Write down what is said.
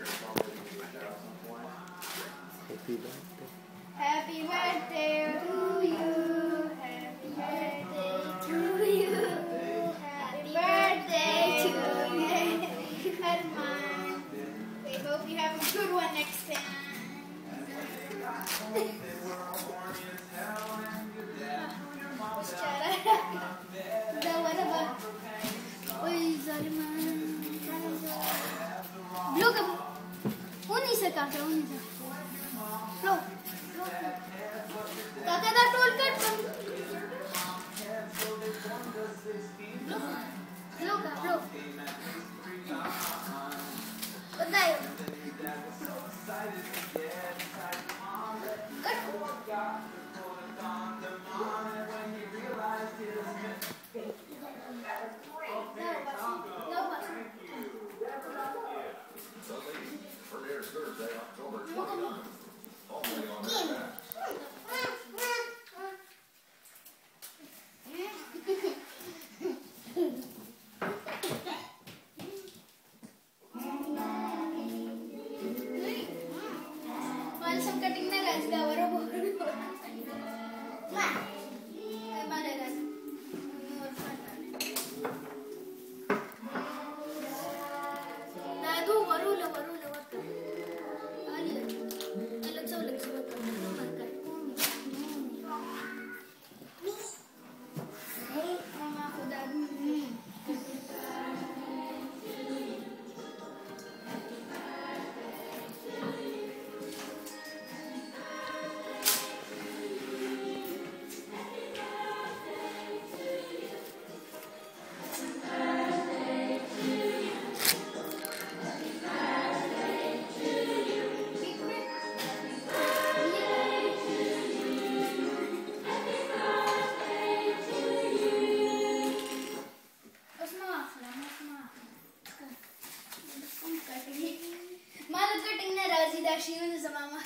Happy birthday. Happy birthday to you. Happy birthday to you. Happy birthday to you. Herman. We hope you have a good one next time. उन्हीं से काटे लो काका दा toll cut लो लो का लो बताइए Mahal sa kating na lang, gawara Siły za mama.